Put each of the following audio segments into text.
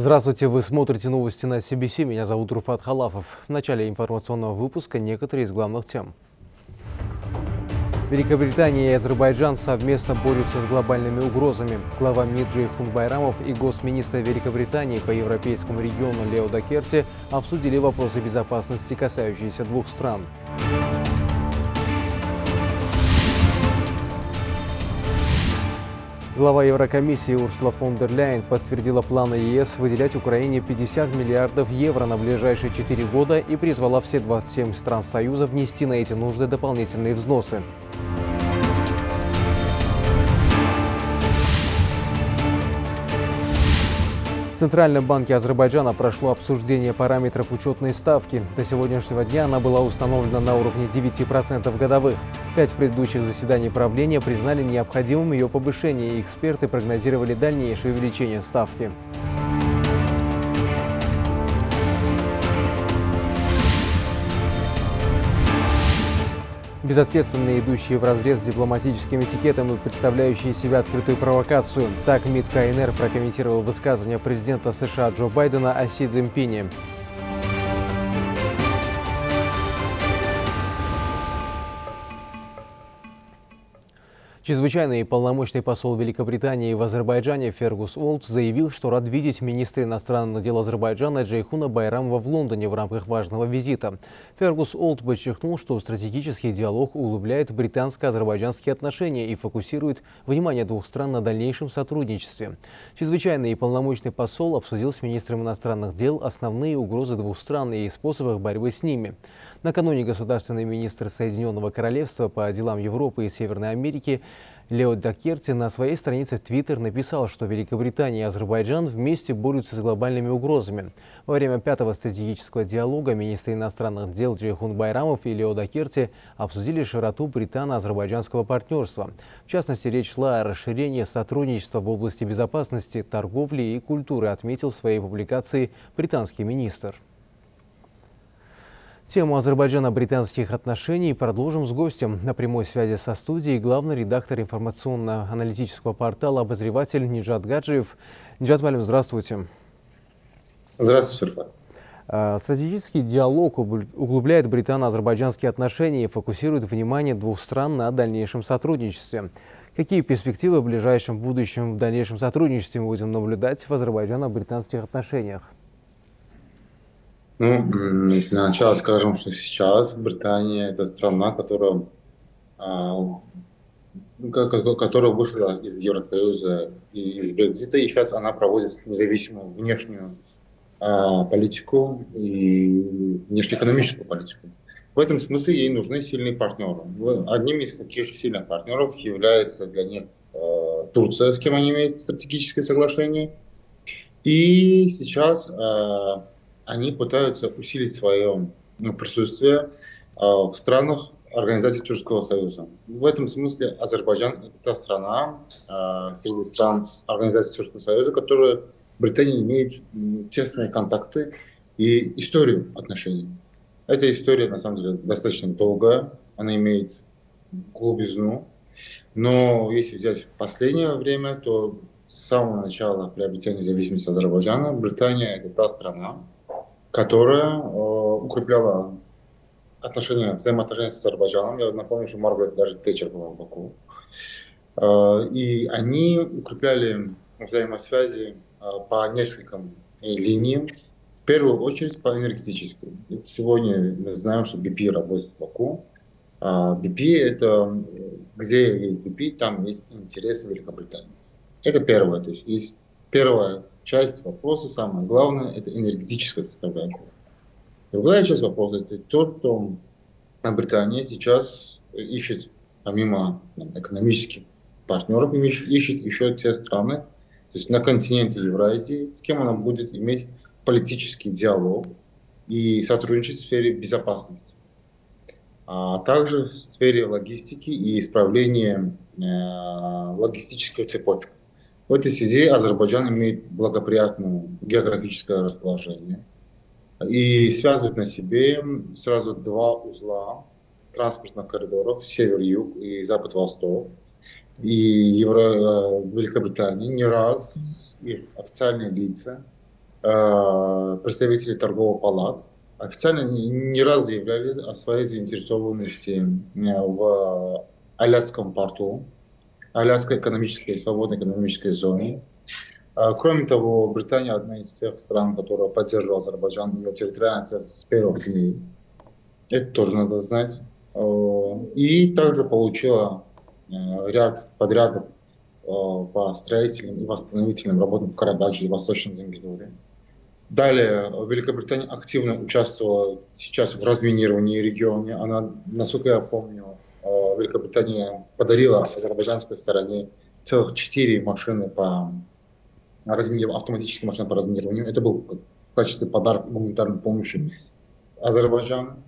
Здравствуйте, вы смотрите новости на CBC. Меня зовут Руфат Халафов. В начале информационного выпуска некоторые из главных тем. Великобритания и Азербайджан совместно борются с глобальными угрозами. Глава МИД Джейхун Байрамов и госминистр Великобритании по европейскому региону Лео Дакерти обсудили вопросы безопасности, касающиеся двух стран. Глава Еврокомиссии Урсула фон дер Ляйен подтвердила планы ЕС выделять Украине 50 миллиардов евро на ближайшие 4 года и призвала все 27 стран Союза внести на эти нужды дополнительные взносы. Центральном банке Азербайджана прошло обсуждение параметров учетной ставки. До сегодняшнего дня она была установлена на уровне 9% годовых. Пять предыдущих заседаний правления признали необходимым ее повышение, и эксперты прогнозировали дальнейшее увеличение ставки. Безответственные, идущие в разрез с дипломатическим этикетом и представляющие себя открытую провокацию. Так МИД КНР прокомментировал высказывание президента США Джо Байдена о Си Цзиньпине. Чрезвычайный и полномочный посол Великобритании в Азербайджане Фергус Олд заявил, что рад видеть министра иностранных дел Азербайджана Джейхуна Байрамова в Лондоне в рамках важного визита. Фергус Олд подчеркнул, что стратегический диалог улыбляет британско-азербайджанские отношения и фокусирует внимание двух стран на дальнейшем сотрудничестве. Чрезвычайный и полномочный посол обсудил с министром иностранных дел основные угрозы двух стран и способах борьбы с ними. Накануне государственный министр Соединенного Королевства по делам Европы и Северной Америки Лео Дакерти на своей странице в Твиттер написал, что Великобритания и Азербайджан вместе борются с глобальными угрозами. Во время пятого стратегического диалога министры иностранных дел Джейхун Байрамов и Лео Дакерти обсудили широту британо-азербайджанского партнерства. В частности, речь шла о расширении сотрудничества в области безопасности, торговли и культуры, отметил в своей публикации британский министр. Тему азербайджано-британских отношений продолжим с гостем. На прямой связи со студией главный редактор информационно-аналитического портала «Обозреватель» Ниджат Гаджиев. Ниджат Малим, здравствуйте. Здравствуйте, Серфа. А, стратегический диалог углубляет британо-азербайджанские отношения и фокусирует внимание двух стран на дальнейшем сотрудничестве. Какие перспективы в ближайшем будущем в дальнейшем сотрудничестве мы будем наблюдать в азербайджано-британских отношениях? Ну, для начала скажем, что сейчас Британия это страна, которая, а, которая вышла из Евросоюза и Брекзита, и сейчас она проводит независимую внешнюю а, политику и внешнеэкономическую политику. В этом смысле ей нужны сильные партнеры. Одним из таких сильных партнеров является для них а, Турция, с кем они имеют стратегическое соглашение. И сейчас они пытаются усилить свое ну, присутствие а, в странах Организации Чужского Союза. В этом смысле Азербайджан – это страна а, среди стран Организации Чужского Союза, которая Британия имеет тесные контакты и историю отношений. Эта история, на самом деле, достаточно долгая, она имеет глубизну, но если взять последнее время, то с самого начала приобретения независимости Азербайджана Британия – это та страна, которая э, укрепляла отношения, взаимоотношения с Азербайджаном. Я напомню, что Маргарет даже Тэтчер была в Баку. Э, и они укрепляли взаимосвязи э, по нескольким линиям. В первую очередь по энергетической. Сегодня мы знаем, что BP работает в Баку. BP – это где есть BP, там есть интересы Великобритании. Это первое. То есть есть первая часть вопроса, самое главное, это энергетическая составляющая. Другая часть вопроса – это то, что Британия сейчас ищет, помимо экономических партнеров, ищет еще те страны, то есть на континенте Евразии, с кем она будет иметь политический диалог и сотрудничать в сфере безопасности, а также в сфере логистики и исправления э, логистических цепочек. В этой связи Азербайджан имеет благоприятное географическое расположение и связывает на себе сразу два узла транспортных коридоров север-юг и запад-восток. И Евро... Великобритания не раз и официальные лица э, представители торговых палат официально не раз заявляли о своей заинтересованности в Аляцком порту, Аляской экономической, свободной экономической зоне. А, кроме того, Британия одна из тех стран, которая поддерживала Азербайджан, ее территориальная целостность с первых дней. Это тоже надо знать. А, и также получила а, ряд подрядов по строительным и восстановительным работам в Карабахе и Восточном Зангизуре. Далее, Великобритания активно участвовала сейчас в разминировании региона. Она, насколько я помню, Великобритания подарила азербайджанской стороне целых четыре машины по разминированию, автоматические машины по разминированию. Это был в качестве подарка гуманитарной помощи Азербайджану.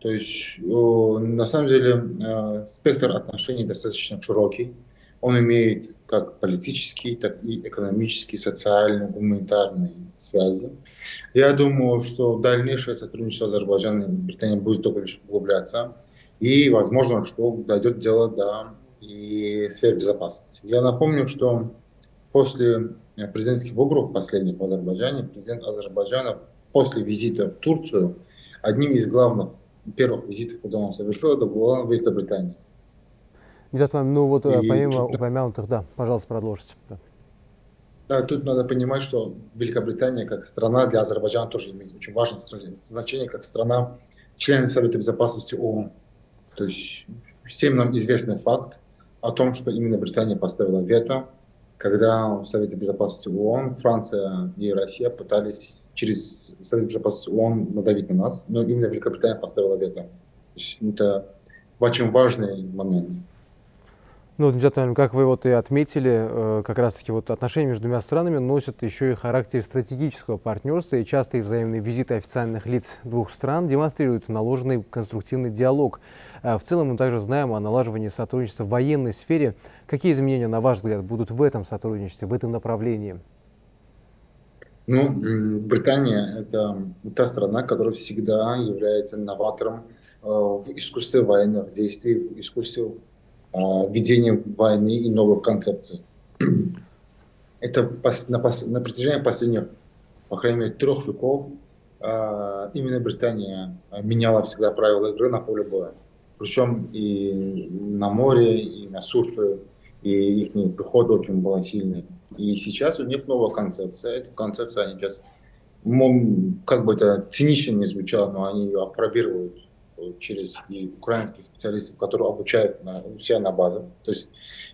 То есть, на самом деле, э, спектр отношений достаточно широкий. Он имеет как политические, так и экономические, социальные, гуманитарные связи. Я думаю, что дальнейшее сотрудничество Азербайджана и Британии будет только лишь углубляться. И возможно, что дойдет дело до и сферы безопасности. Я напомню, что после президентских выборов последних в Азербайджане, президент Азербайджана после визита в Турцию, одним из главных первых визитов, куда он совершил, это была Великобритания. ну вот и помимо тут, упомянутых, да, пожалуйста, продолжите. Да. да, тут надо понимать, что Великобритания как страна для Азербайджана тоже имеет очень важное значение, как страна член Совета Безопасности ООН. То есть всем нам известный факт о том, что именно Британия поставила вето, когда в Совете Безопасности ООН Франция и Россия пытались через Совет Безопасности ООН надавить на нас, но именно Великобритания поставила вето. То есть это очень важный момент. Ну, Дмитрий как вы вот и отметили, э, как раз-таки вот отношения между двумя странами носят еще и характер стратегического партнерства, и частые взаимные визиты официальных лиц двух стран демонстрируют наложенный конструктивный диалог. Э, в целом мы также знаем о налаживании сотрудничества в военной сфере. Какие изменения, на ваш взгляд, будут в этом сотрудничестве, в этом направлении? Ну, Британия – это та страна, которая всегда является новатором э, в искусстве военных действий, в искусстве ведением войны и новых концепций. Это на протяжении последних, по крайней мере, трех веков а, именно Британия меняла всегда правила игры на поле боя. Причем и на море, и на суше, и их приход очень был сильный. И сейчас у них новая концепция. Эта концепция они сейчас, как бы это цинично не звучало, но они ее опробируют через и украинских специалистов, которые обучают на, у себя на базе. То есть,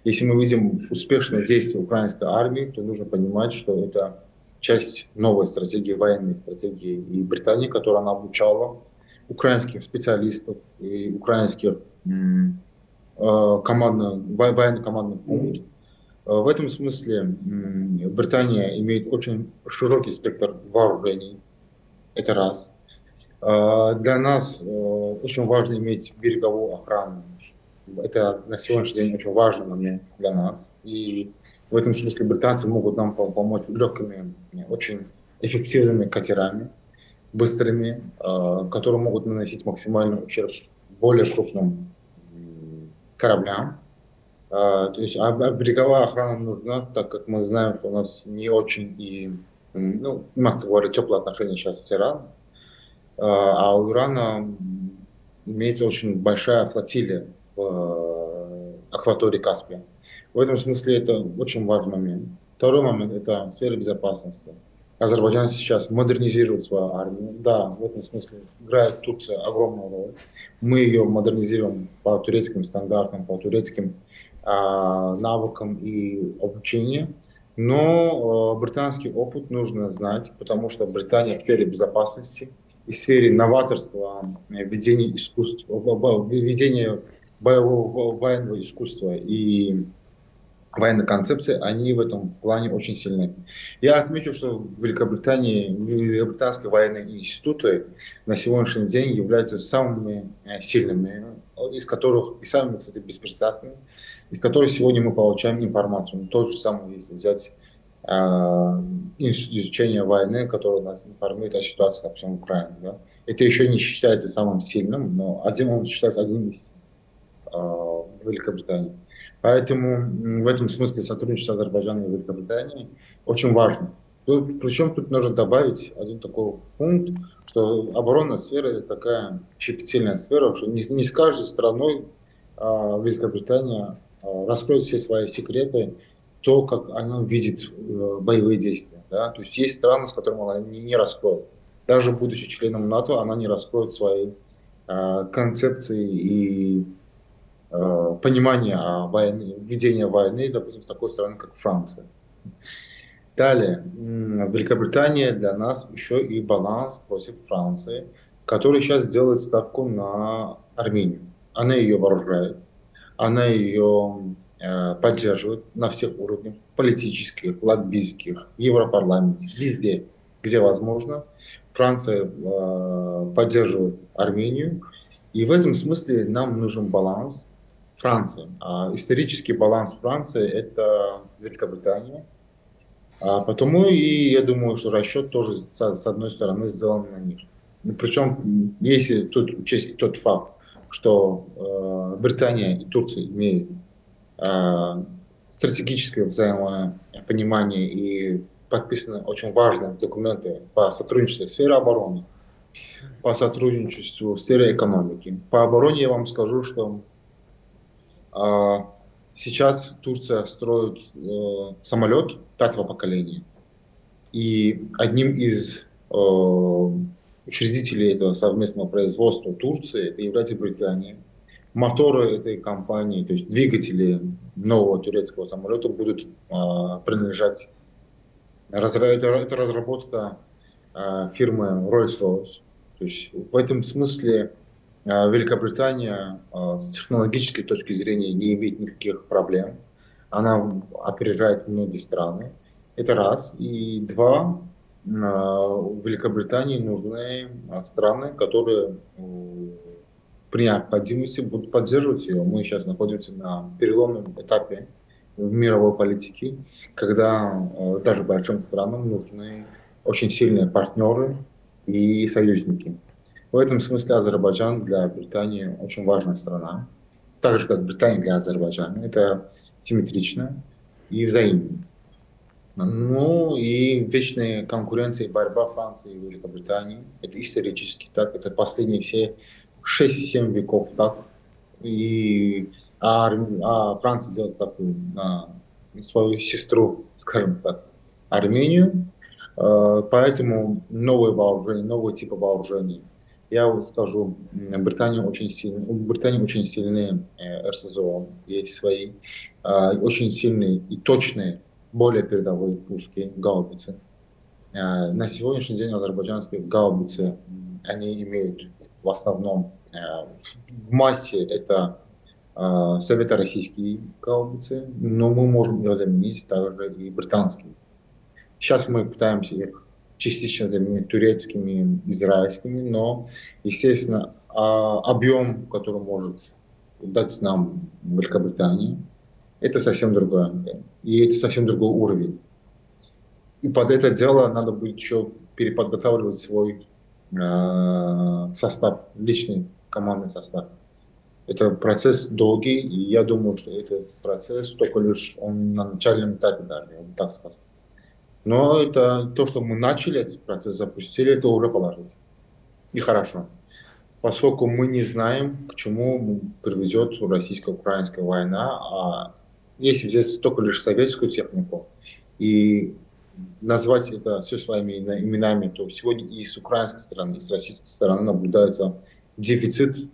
если мы видим успешные действия украинской армии, то нужно понимать, что это часть новой стратегии, военной стратегии и Британии, которую она обучала украинских специалистов и украинских э, командных, военно-командных пунктов. Э, в этом смысле Британия имеет очень широкий спектр вооружений. Это раз. А, для нас э, очень важно иметь береговую охрану. Это на сегодняшний день очень важный момент для нас. И в этом смысле британцы могут нам помочь легкими, очень эффективными катерами, быстрыми, а, которые могут наносить максимальный ущерб более крупным кораблям. А, то есть а береговая охрана нужна, так как мы знаем, что у нас не очень и, ну, мягко говоря, теплые отношения сейчас с Ираном. А, а у Ирана имеется очень большая флотилия в э, акватории Каспия. В этом смысле это очень важный момент. Второй момент – это сфера безопасности. Азербайджан сейчас модернизирует свою армию. Да, в этом смысле играет Турция огромную роль. Мы ее модернизируем по турецким стандартам, по турецким а, навыкам и обучению. Но э, британский опыт нужно знать, потому что Британия в сфере безопасности – и в сфере новаторства, э, ведения искусства, ведения боевого военного искусства и военной концепции, они в этом плане очень сильны. Я отмечу, что в Великобритании великобританские военные институты на сегодняшний день являются самыми э, сильными, из которых и самыми, кстати, беспристрастными, из которых сегодня мы получаем информацию. То же самое, если взять изучения войны, которое нас информирует о ситуации на всем Украине. Да? Это еще не считается самым сильным, но один он считается один из э, в Великобритании. Поэтому в этом смысле сотрудничество Азербайджана и Великобритании очень важно. Тут, причем тут нужно добавить один такой пункт, что оборонная сфера это такая щепетильная сфера, что не, не с каждой страной а, Великобритания а, раскроет все свои секреты, то, как она видит а, боевые действия. Да? То есть есть страны, с которыми она не, раскроет. Даже будучи членом НАТО, она не раскроет свои а, концепции и а, понимания о войне, ведения войны, допустим, с такой страны, как Франция. Далее, Великобритания для нас еще и баланс против Франции, который сейчас делает ставку на Армению. Она ее вооружает, она ее э, поддерживает на всех уровнях, политических, лоббистских, в Европарламенте, везде, где возможно. Франция э, поддерживает Армению, и в этом смысле нам нужен баланс Франции. А исторический баланс Франции – это Великобритания – а потому и я думаю, что расчет тоже с, одной стороны сделан на них. Ну, Причем, если тут учесть тот факт, что э, Британия и Турция имеют стратегическое взаимопонимание и подписаны очень важные документы по сотрудничеству в сфере обороны, по сотрудничеству в сфере экономики. По обороне я вам скажу, что э, Сейчас Турция строит э, самолет пятого поколения. И одним из э, учредителей этого совместного производства Турции это является Британия. Моторы этой компании, то есть двигатели нового турецкого самолета будут э, принадлежать. Это, это разработка э, фирмы Rolls-Royce. То есть в этом смысле а, Великобритания а, с технологической точки зрения не имеет никаких проблем. Она опережает многие страны. Это раз. И два, а, в Великобритании нужны страны, которые при необходимости будут поддерживать ее. Мы сейчас находимся на переломном этапе в мировой политике, когда даже большим странам нужны очень сильные партнеры и союзники. В этом смысле Азербайджан для Британии очень важная страна. Так же, как Британия для Азербайджана. Это симметрично и взаимно. Ну и вечная конкуренция и борьба Франции и Великобритании. Это исторически так. Это последние все 6-7 веков так. И, а, а Франция делает ставку на свою сестру, скажем так, Армению. Э, поэтому новые вооружения, новые типы вооружений – я вот скажу, Британия очень сильная, у Британии очень сильные э, РСЗО, есть свои, э, очень сильные и точные, более передовые пушки, гаубицы. На сегодняшний день азербайджанские гаубицы, они имеют в основном, э, в массе это э, совето-российские гаубицы, но мы можем их заменить также и британские. Сейчас мы пытаемся их частично заменить турецкими, израильскими, но, естественно, а, объем, который может дать нам Великобритания, это совсем другое. И это совсем другой уровень. И под это дело надо будет еще переподготавливать свой состав, личный командный состав. Это процесс долгий, и я думаю, что этот процесс только лишь он на начальном этапе даже, я бы так сказал. Но это то, что мы начали этот процесс, запустили, это уже положительно. И хорошо. Поскольку мы не знаем, к чему приведет российско-украинская война, а если взять только лишь советскую технику и назвать это все своими именами, то сегодня и с украинской стороны, и с российской стороны наблюдается дефицит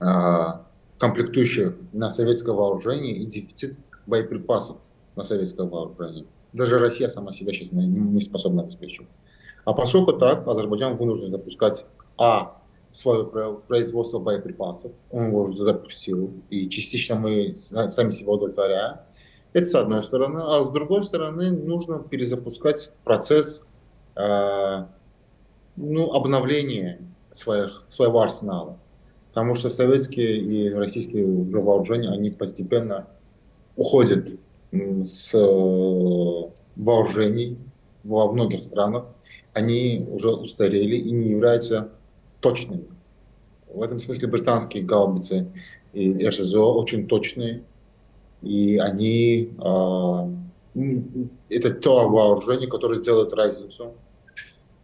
а, комплектующих на советское вооружение и дефицит боеприпасов на советское вооружение. Даже Россия сама себя сейчас не способна обеспечивать. А поскольку так, Азербайджан вынужден запускать а свое производство боеприпасов, он его уже запустил, и частично мы сами себя удовлетворяем. Это с одной стороны. А с другой стороны, нужно перезапускать процесс э, ну, обновления своих, своего арсенала. Потому что советские и российские уже вооружения, они постепенно уходят с э, вооружений во многих странах, они уже устарели и не являются точными. В этом смысле британские гаубицы и РСЗО очень точные, и они э, это то вооружение, которое делает разницу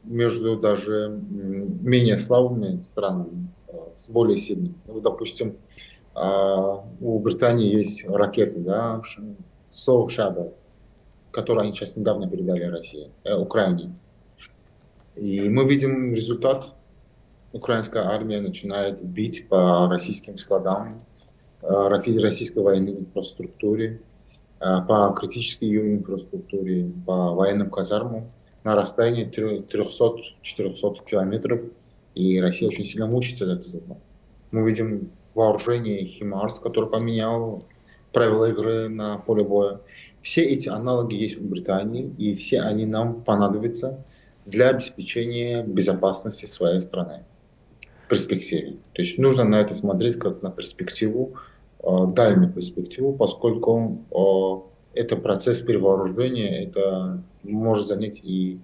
между даже менее слабыми странами э, с более сильными. Ну, допустим, а, у Британии есть ракеты, да, Soul Shadow, которые они сейчас недавно передали России, э, Украине. И мы видим результат. Украинская армия начинает бить по российским складам, российской военной инфраструктуре, э, по критической ее инфраструктуре, по военным казармам на расстоянии 300-400 километров. И Россия очень сильно мучится от этого. Мы видим вооружение Химарс, который поменял правила игры на поле боя. Все эти аналоги есть у Британии, и все они нам понадобятся для обеспечения безопасности своей страны перспективе. То есть нужно на это смотреть как на перспективу, э, дальнюю перспективу, поскольку э, это процесс перевооружения, это может занять и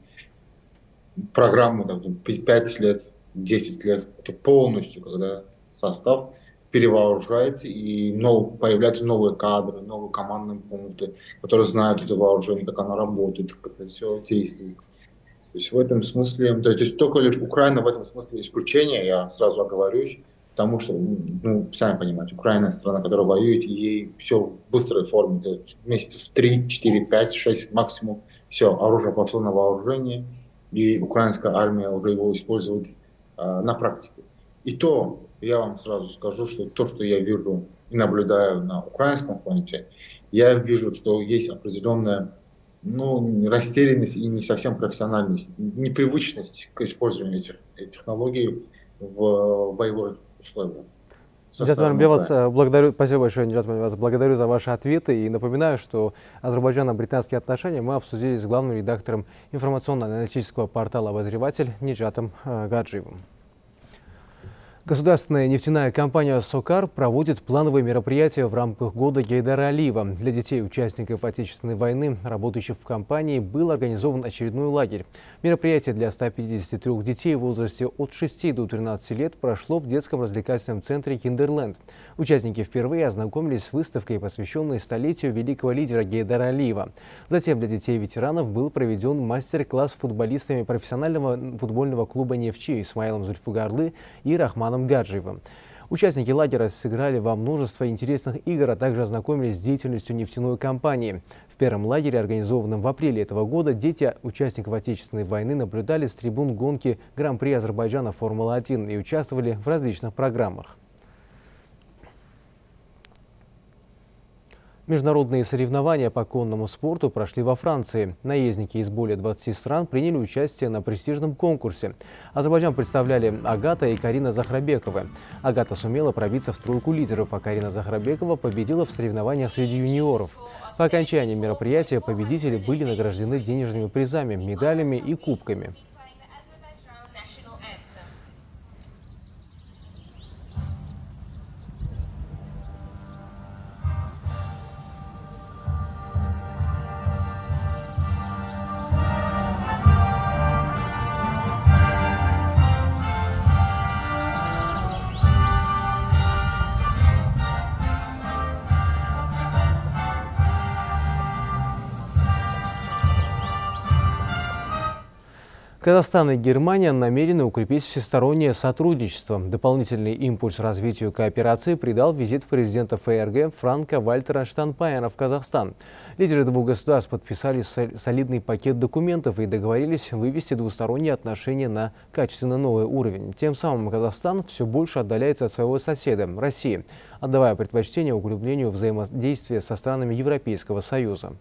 программу там, 5 лет, 10 лет, это полностью, когда состав перевооружается, и нов, появляются новые кадры, новые командные пункты, которые знают это вооружение, как оно работает, как это все действует. То есть в этом смысле, то есть только лишь Украина в этом смысле исключение, я сразу оговорюсь, потому что, ну, сами понимаете, Украина страна, которая воюет, ей все в быстрой форме, месяцев 3, 4, 5, 6 максимум, все, оружие пошло на вооружение, и украинская армия уже его использует э, на практике. И то я вам сразу скажу, что то, что я вижу и наблюдаю на украинском фронте, я вижу, что есть определенная ну, растерянность и не совсем профессиональность, непривычность к использованию этих технологий в боевых условиях. Джатман, я вас э, благодарю, спасибо большое, Джатман, вас благодарю за ваши ответы и напоминаю, что Азербайджано-британские отношения мы обсудили с главным редактором информационно-аналитического портала «Обозреватель» Ниджатом э, Гаджиевым. Государственная нефтяная компания «Сокар» проводит плановые мероприятия в рамках года Гейдара Алиева. Для детей участников Отечественной войны, работающих в компании, был организован очередной лагерь. Мероприятие для 153 детей в возрасте от 6 до 13 лет прошло в детском развлекательном центре «Киндерленд». Участники впервые ознакомились с выставкой, посвященной столетию великого лидера Гейдара Алиева. Затем для детей-ветеранов был проведен мастер-класс футболистами профессионального футбольного клуба «Нефчи» Исмаилом Зульфугарлы и Рахманом Гаджиевым. Участники лагеря сыграли во множество интересных игр, а также ознакомились с деятельностью нефтяной компании. В первом лагере, организованном в апреле этого года, дети участников Отечественной войны наблюдали с трибун гонки Гран-при Азербайджана Формула-1 и участвовали в различных программах. Международные соревнования по конному спорту прошли во Франции. Наездники из более 20 стран приняли участие на престижном конкурсе. Азербайджан представляли Агата и Карина Захрабекова. Агата сумела пробиться в тройку лидеров, а Карина Захрабекова победила в соревнованиях среди юниоров. По окончании мероприятия победители были награждены денежными призами, медалями и кубками. Казахстан и Германия намерены укрепить всестороннее сотрудничество. Дополнительный импульс развитию кооперации придал визит президента ФРГ Франка Вальтера Штанпайена в Казахстан. Лидеры двух государств подписали солидный пакет документов и договорились вывести двусторонние отношения на качественно новый уровень. Тем самым Казахстан все больше отдаляется от своего соседа – России, отдавая предпочтение углублению взаимодействия со странами Европейского Союза.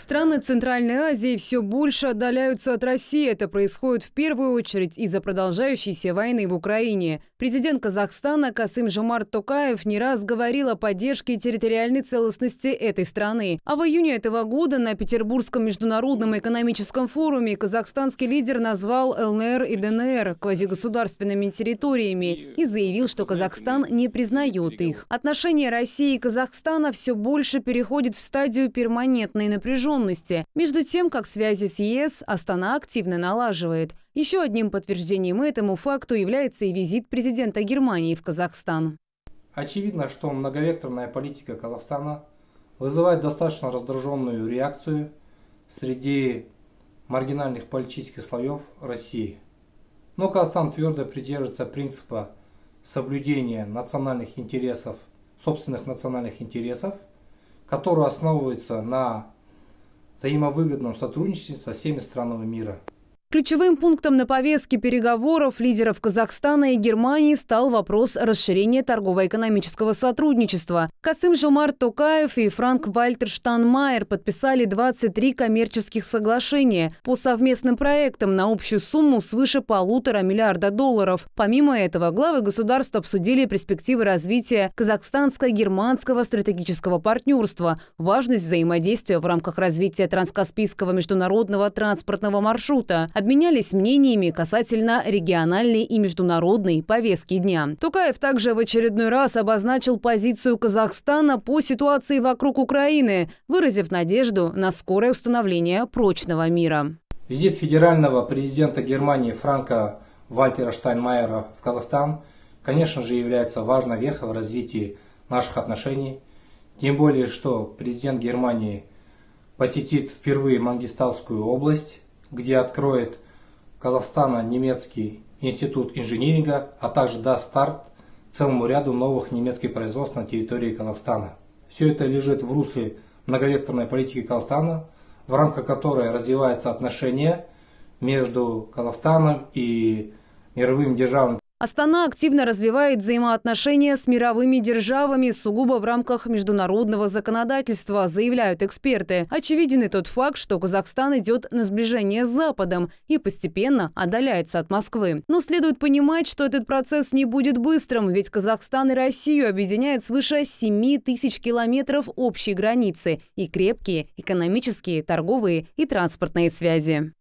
Страны Центральной Азии все больше отдаляются от России. Это происходит в первую очередь из-за продолжающейся войны в Украине. Президент Казахстана Касым Жомарт Токаев не раз говорил о поддержке территориальной целостности этой страны. А в июне этого года на Петербургском международном экономическом форуме казахстанский лидер назвал ЛНР и ДНР квазигосударственными территориями и заявил, что Казахстан не признает их. Отношения России и Казахстана все больше переходят в стадию перманентной напряженности напряженности. Между тем, как связи с ЕС Астана активно налаживает. Еще одним подтверждением этому факту является и визит президента Германии в Казахстан. Очевидно, что многовекторная политика Казахстана вызывает достаточно раздраженную реакцию среди маргинальных политических слоев России. Но Казахстан твердо придерживается принципа соблюдения национальных интересов, собственных национальных интересов, который основывается на взаимовыгодном сотрудничестве со всеми странами мира. Ключевым пунктом на повестке переговоров лидеров Казахстана и Германии стал вопрос расширения торгово-экономического сотрудничества. Касым Жомарт Токаев и Франк Вальтер Штанмайер подписали 23 коммерческих соглашения по совместным проектам на общую сумму свыше полутора миллиарда долларов. Помимо этого, главы государств обсудили перспективы развития казахстанско-германского стратегического партнерства, важность взаимодействия в рамках развития транскаспийского международного транспортного маршрута – обменялись мнениями касательно региональной и международной повестки дня. Тукаев также в очередной раз обозначил позицию Казахстана по ситуации вокруг Украины, выразив надежду на скорое установление прочного мира. Визит федерального президента Германии Франка Вальтера Штайнмайера в Казахстан, конечно же, является важной вехой в развитии наших отношений. Тем более, что президент Германии посетит впервые Мангистаускую область, где откроет Казахстана немецкий институт инжиниринга, а также даст старт целому ряду новых немецких производств на территории Казахстана. Все это лежит в русле многовекторной политики Казахстана, в рамках которой развиваются отношения между Казахстаном и мировыми державами Астана активно развивает взаимоотношения с мировыми державами сугубо в рамках международного законодательства, заявляют эксперты. Очевиден и тот факт, что Казахстан идет на сближение с Западом и постепенно отдаляется от Москвы. Но следует понимать, что этот процесс не будет быстрым, ведь Казахстан и Россию объединяет свыше 7 тысяч километров общей границы и крепкие экономические, торговые и транспортные связи.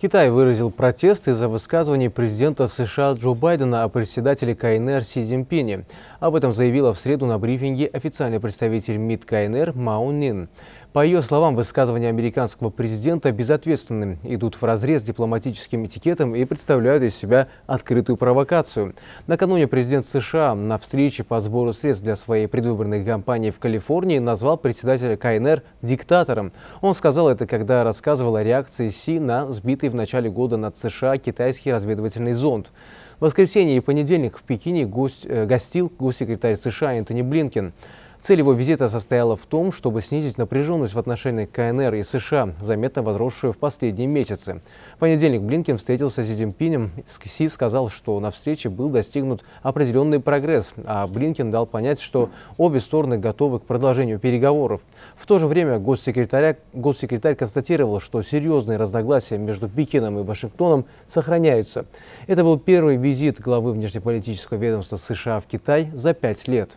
Китай выразил протест из-за высказываний президента США Джо Байдена о председателе КНР Си Цзиньпине. Об этом заявила в среду на брифинге официальный представитель МИД КНР Мао Нин. По ее словам, высказывания американского президента безответственны, идут в разрез дипломатическим этикетом и представляют из себя открытую провокацию. Накануне президент США на встрече по сбору средств для своей предвыборной кампании в Калифорнии назвал председателя КНР диктатором. Он сказал это, когда рассказывал о реакции Си на сбитый в начале года над США китайский разведывательный зонд. В воскресенье и понедельник в Пекине гость, э, гостил госсекретарь США Энтони Блинкен. Цель его визита состояла в том, чтобы снизить напряженность в отношении КНР и США, заметно возросшую в последние месяцы. В понедельник Блинкен встретился с Си Цзиньпинем. Си сказал, что на встрече был достигнут определенный прогресс, а Блинкен дал понять, что обе стороны готовы к продолжению переговоров. В то же время госсекретарь, госсекретарь констатировал, что серьезные разногласия между Пекином и Вашингтоном сохраняются. Это был первый визит главы внешнеполитического ведомства США в Китай за пять лет.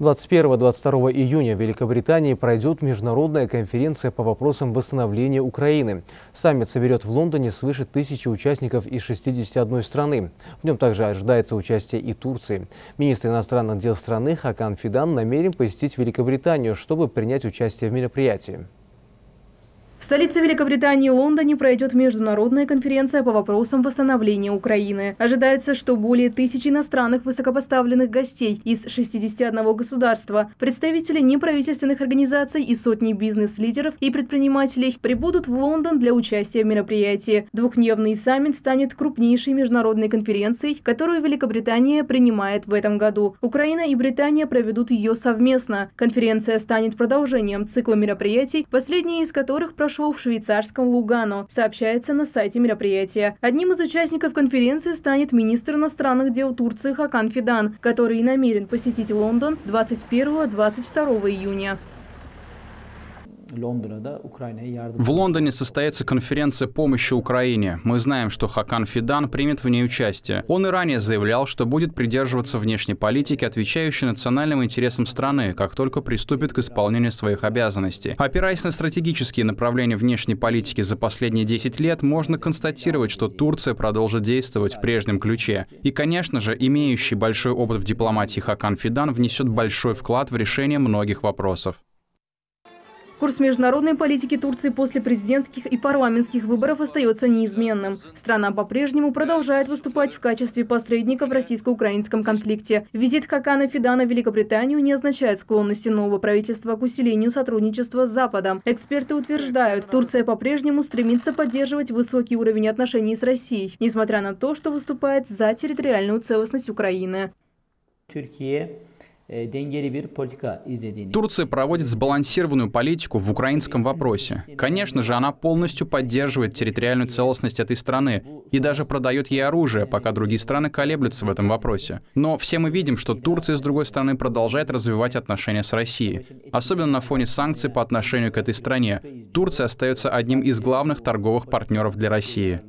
21-22 июня в Великобритании пройдет международная конференция по вопросам восстановления Украины. Саммит соберет в Лондоне свыше тысячи участников из 61 страны. В нем также ожидается участие и Турции. Министр иностранных дел страны Хакан Фидан намерен посетить Великобританию, чтобы принять участие в мероприятии. В столице Великобритании Лондоне пройдет международная конференция по вопросам восстановления Украины. Ожидается, что более тысячи иностранных высокопоставленных гостей из 61 государства, представители неправительственных организаций и сотни бизнес-лидеров и предпринимателей прибудут в Лондон для участия в мероприятии. Двухдневный саммит станет крупнейшей международной конференцией, которую Великобритания принимает в этом году. Украина и Британия проведут ее совместно. Конференция станет продолжением цикла мероприятий, последние из которых прошли прошел в швейцарском Лугано, сообщается на сайте мероприятия. Одним из участников конференции станет министр иностранных дел Турции Хакан Фидан, который намерен посетить Лондон 21-22 июня. В Лондоне состоится конференция помощи Украине. Мы знаем, что Хакан Фидан примет в ней участие. Он и ранее заявлял, что будет придерживаться внешней политики, отвечающей национальным интересам страны, как только приступит к исполнению своих обязанностей. Опираясь на стратегические направления внешней политики за последние 10 лет, можно констатировать, что Турция продолжит действовать в прежнем ключе. И, конечно же, имеющий большой опыт в дипломатии Хакан Фидан внесет большой вклад в решение многих вопросов. Курс международной политики Турции после президентских и парламентских выборов остается неизменным. Страна по-прежнему продолжает выступать в качестве посредника в российско-украинском конфликте. Визит Хакана Фидана в Великобританию не означает склонности нового правительства к усилению сотрудничества с Западом. Эксперты утверждают, Турция по-прежнему стремится поддерживать высокий уровень отношений с Россией, несмотря на то, что выступает за территориальную целостность Украины. Турция проводит сбалансированную политику в украинском вопросе. Конечно же, она полностью поддерживает территориальную целостность этой страны и даже продает ей оружие, пока другие страны колеблются в этом вопросе. Но все мы видим, что Турция, с другой стороны, продолжает развивать отношения с Россией. Особенно на фоне санкций по отношению к этой стране. Турция остается одним из главных торговых партнеров для России.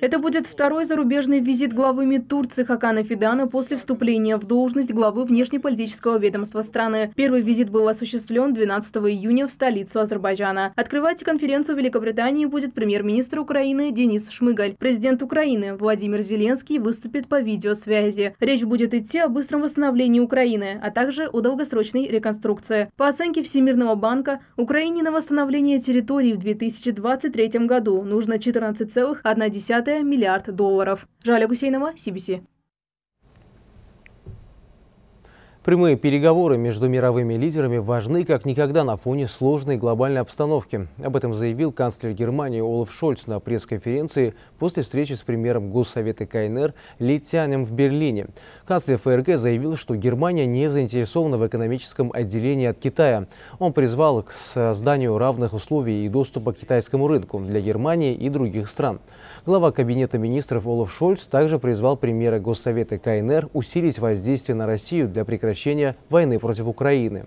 Это будет второй зарубежный визит главы МИД Турции Хакана Фидана после вступления в должность главы внешнеполитического ведомства страны. Первый визит был осуществлен 12 июня в столицу Азербайджана. Открывать конференцию Великобритании будет премьер-министр Украины Денис Шмыгаль. Президент Украины Владимир Зеленский выступит по видеосвязи. Речь будет идти о быстром восстановлении Украины, а также о долгосрочной реконструкции. По оценке Всемирного банка, Украине на восстановление территории в 2023 году нужно 14,1 миллиард долларов. Жаля Гусейнова, CBC. Прямые переговоры между мировыми лидерами важны как никогда на фоне сложной глобальной обстановки. Об этом заявил канцлер Германии Олаф Шольц на пресс-конференции после встречи с премьером Госсовета КНР Ли Тянем в Берлине. Канцлер ФРГ заявил, что Германия не заинтересована в экономическом отделении от Китая. Он призвал к созданию равных условий и доступа к китайскому рынку для Германии и других стран. Глава Кабинета министров Олаф Шольц также призвал премьера Госсовета КНР усилить воздействие на Россию для прекращения войны против Украины.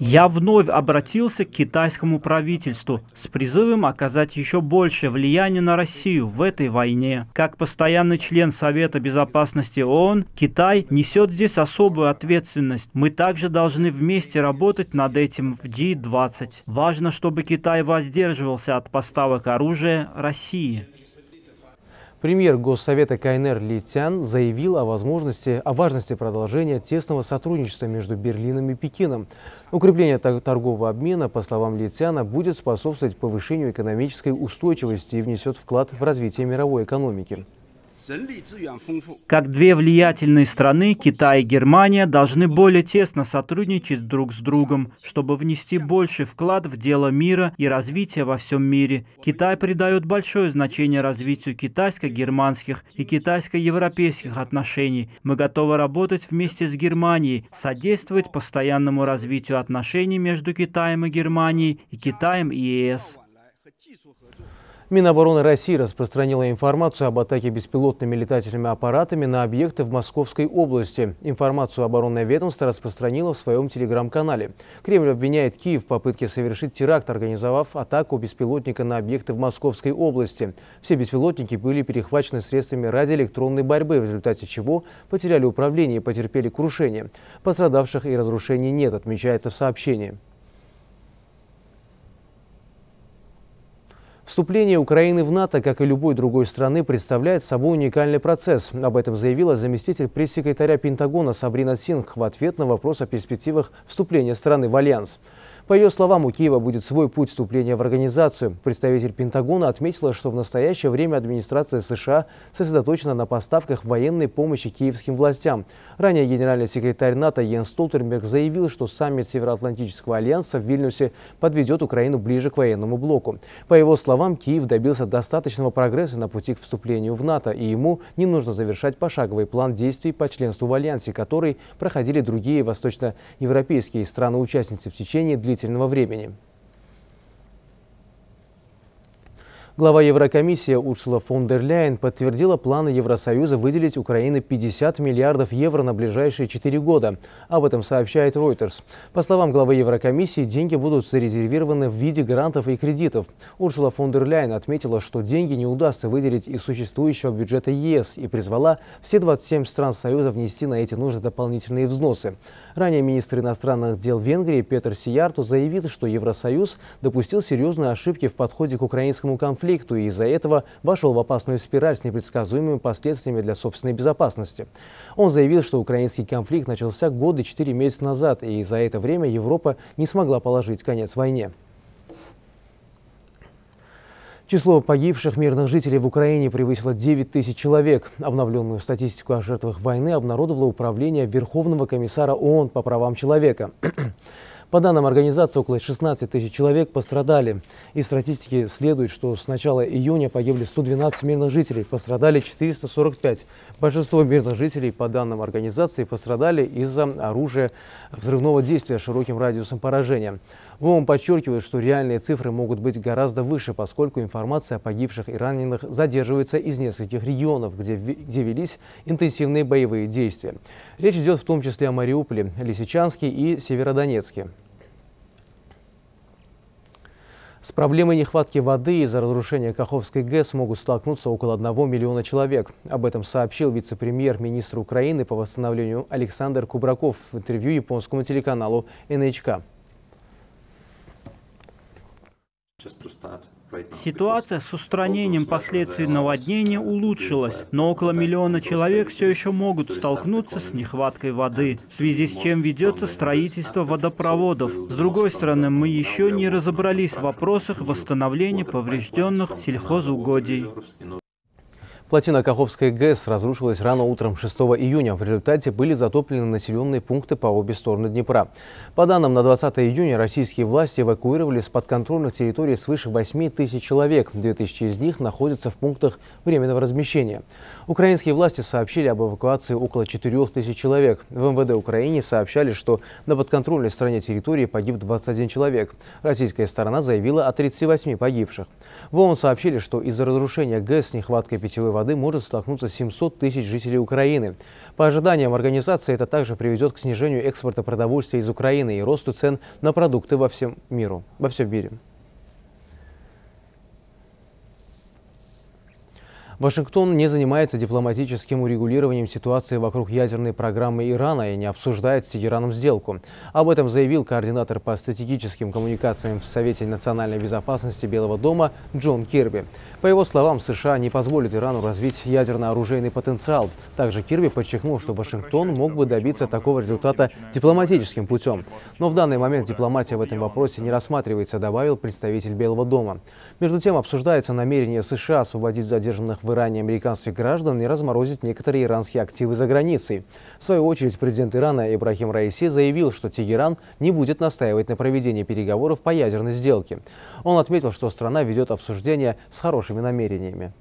Я вновь обратился к китайскому правительству с призывом оказать еще большее влияние на Россию в этой войне. Как постоянный член Совета Безопасности ООН, Китай несет здесь особую ответственность. Мы также должны вместе работать над этим в G20. Важно, чтобы Китай воздерживался от поставок оружия России. Премьер Госсовета КНР Ли Тян заявил о возможности, о важности продолжения тесного сотрудничества между Берлином и Пекином. Укрепление торгового обмена, по словам Ли Тяна, будет способствовать повышению экономической устойчивости и внесет вклад в развитие мировой экономики. Как две влиятельные страны, Китай и Германия должны более тесно сотрудничать друг с другом, чтобы внести больший вклад в дело мира и развития во всем мире. Китай придает большое значение развитию китайско-германских и китайско-европейских отношений. Мы готовы работать вместе с Германией, содействовать постоянному развитию отношений между Китаем и Германией и Китаем и ЕС. Минобороны России распространила информацию об атаке беспилотными летательными аппаратами на объекты в Московской области. Информацию оборонное ведомство распространило в своем телеграм-канале. Кремль обвиняет Киев в попытке совершить теракт, организовав атаку беспилотника на объекты в Московской области. Все беспилотники были перехвачены средствами радиоэлектронной борьбы, в результате чего потеряли управление и потерпели крушение. Пострадавших и разрушений нет, отмечается в сообщении. Вступление Украины в НАТО, как и любой другой страны, представляет собой уникальный процесс. Об этом заявила заместитель пресс-секретаря Пентагона Сабрина Сингх в ответ на вопрос о перспективах вступления страны в Альянс. По ее словам, у Киева будет свой путь вступления в организацию. Представитель Пентагона отметила, что в настоящее время администрация США сосредоточена на поставках военной помощи киевским властям. Ранее генеральный секретарь НАТО Йен Столтерберг заявил, что саммит Североатлантического альянса в Вильнюсе подведет Украину ближе к военному блоку. По его словам, Киев добился достаточного прогресса на пути к вступлению в НАТО, и ему не нужно завершать пошаговый план действий по членству в альянсе, который проходили другие восточноевропейские страны-участницы в течение длительного длительного времени. Глава Еврокомиссии Урсула фон дер Ляйен подтвердила планы Евросоюза выделить Украине 50 миллиардов евро на ближайшие 4 года. Об этом сообщает Reuters. По словам главы Еврокомиссии, деньги будут зарезервированы в виде грантов и кредитов. Урсула фон дер Ляйен отметила, что деньги не удастся выделить из существующего бюджета ЕС и призвала все 27 стран Союза внести на эти нужды дополнительные взносы. Ранее министр иностранных дел Венгрии Петр Сиярту заявил, что Евросоюз допустил серьезные ошибки в подходе к украинскому конфликту и из-за этого вошел в опасную спираль с непредсказуемыми последствиями для собственной безопасности. Он заявил, что украинский конфликт начался годы четыре месяца назад, и за это время Европа не смогла положить конец войне. Число погибших мирных жителей в Украине превысило 9 тысяч человек. Обновленную статистику о жертвах войны обнародовало Управление Верховного комиссара ООН по правам человека. По данным организации, около 16 тысяч человек пострадали. Из статистики следует, что с начала июня погибли 112 мирных жителей, пострадали 445. Большинство мирных жителей, по данным организации, пострадали из-за оружия взрывного действия широким радиусом поражения. В ООН подчеркивают, что реальные цифры могут быть гораздо выше, поскольку информация о погибших и раненых задерживается из нескольких регионов, где, где велись интенсивные боевые действия. Речь идет в том числе о Мариуполе, Лисичанске и Северодонецке. С проблемой нехватки воды из-за разрушения Каховской ГЭС могут столкнуться около 1 миллиона человек. Об этом сообщил вице-премьер-министр Украины по восстановлению Александр Кубраков в интервью японскому телеканалу NHK. Ситуация с устранением последствий наводнения улучшилась, но около миллиона человек все еще могут столкнуться с нехваткой воды, в связи с чем ведется строительство водопроводов. С другой стороны, мы еще не разобрались в вопросах восстановления поврежденных сельхозугодий. Плотина Каховской ГЭС разрушилась рано утром 6 июня. В результате были затоплены населенные пункты по обе стороны Днепра. По данным на 20 июня, российские власти эвакуировали с подконтрольных территорий свыше 8 тысяч человек. 2 тысячи из них находятся в пунктах временного размещения. Украинские власти сообщили об эвакуации около 4 тысяч человек. В МВД Украины сообщали, что на подконтрольной стране территории погиб 21 человек. Российская сторона заявила о 38 погибших. В ООН сообщили, что из-за разрушения ГЭС с нехваткой питьевой воды может столкнуться 700 тысяч жителей Украины. По ожиданиям организации, это также приведет к снижению экспорта продовольствия из Украины и росту цен на продукты во всем миру, во всем мире. Вашингтон не занимается дипломатическим урегулированием ситуации вокруг ядерной программы Ирана и не обсуждает с Тегераном сделку. Об этом заявил координатор по стратегическим коммуникациям в Совете национальной безопасности Белого дома Джон Кирби. По его словам, США не позволит Ирану развить ядерно-оружейный потенциал. Также Кирби подчеркнул, что Вашингтон мог бы добиться такого результата дипломатическим путем. Но в данный момент дипломатия в этом вопросе не рассматривается, добавил представитель Белого дома. Между тем обсуждается намерение США освободить задержанных в Иране американских граждан и разморозить некоторые иранские активы за границей. В свою очередь президент Ирана Ибрахим Раиси заявил, что Тегеран не будет настаивать на проведении переговоров по ядерной сделке. Он отметил, что страна ведет обсуждения с хорошими намерениями.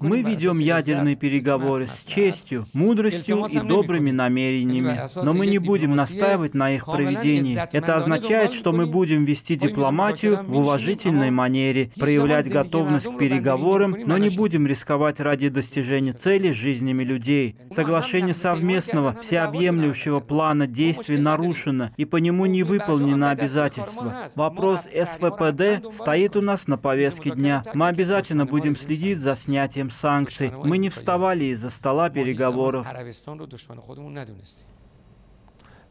Мы ведем ядерные переговоры с честью, мудростью и добрыми намерениями, но мы не будем настаивать на их проведении. Это означает, что мы будем вести дипломатию в уважительной манере, проявлять готовность к переговорам, но не будем рисковать ради достижения цели жизнями людей. Соглашение совместного, всеобъемлющего плана действий нарушено, и по нему не выполнено обязательство. Вопрос СВПД стоит у нас на повестке дня. Мы обязательно будем следить следит за снятием санкций. Мы не вставали из-за стола переговоров.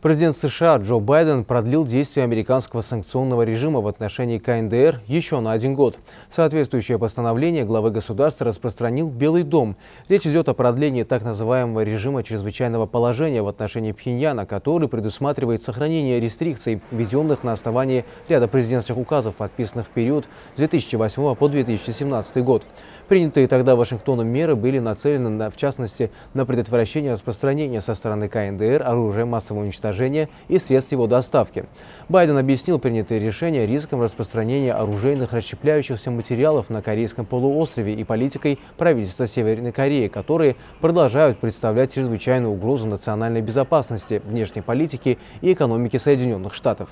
Президент США Джо Байден продлил действие американского санкционного режима в отношении КНДР еще на один год. Соответствующее постановление главы государства распространил Белый дом. Речь идет о продлении так называемого режима чрезвычайного положения в отношении Пхеньяна, который предусматривает сохранение рестрикций, введенных на основании ряда президентских указов, подписанных в период с 2008 по 2017 год. Принятые тогда Вашингтоном меры были нацелены, на, в частности, на предотвращение распространения со стороны КНДР оружия массового уничтожения и средств его доставки. Байден объяснил принятые решения риском распространения оружейных расщепляющихся материалов на Корейском полуострове и политикой правительства Северной Кореи, которые продолжают представлять чрезвычайную угрозу национальной безопасности, внешней политики и экономики Соединенных Штатов.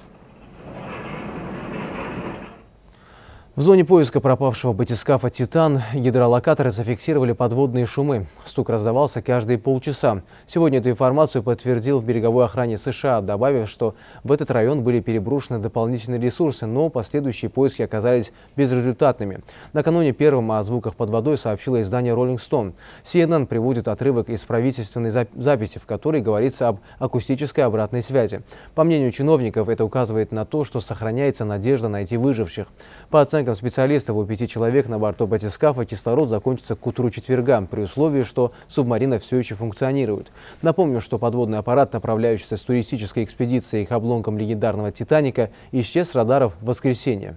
В зоне поиска пропавшего батискафа «Титан» гидролокаторы зафиксировали подводные шумы. Стук раздавался каждые полчаса. Сегодня эту информацию подтвердил в береговой охране США, добавив, что в этот район были переброшены дополнительные ресурсы, но последующие поиски оказались безрезультатными. Накануне первым о звуках под водой сообщило издание Rolling Stone. CNN приводит отрывок из правительственной записи, в которой говорится об акустической обратной связи. По мнению чиновников, это указывает на то, что сохраняется надежда найти выживших. По оценкам оценкам специалистов, у пяти человек на борту батискафа кислород закончится к утру четверга, при условии, что субмарина все еще функционирует. Напомню, что подводный аппарат, направляющийся с туристической экспедицией к обломкам легендарного «Титаника», исчез с радаров в воскресенье.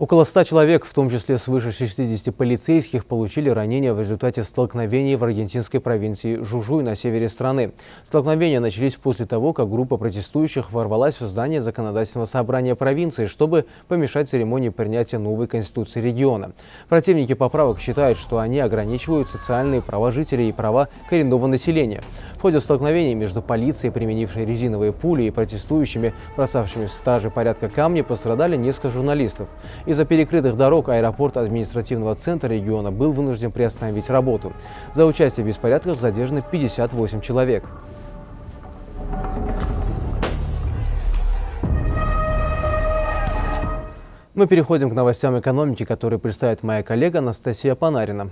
Около 100 человек, в том числе свыше 60 полицейских, получили ранения в результате столкновений в аргентинской провинции Жужуй на севере страны. Столкновения начались после того, как группа протестующих ворвалась в здание законодательного собрания провинции, чтобы помешать церемонии принятия новой конституции региона. Противники поправок считают, что они ограничивают социальные права жителей и права коренного населения. В ходе столкновений между полицией, применившей резиновые пули, и протестующими, бросавшими в стражи порядка камни, пострадали несколько журналистов. Из-за перекрытых дорог аэропорт административного центра региона был вынужден приостановить работу. За участие в беспорядках задержаны 58 человек. Мы переходим к новостям экономики, которые представит моя коллега Анастасия Панарина.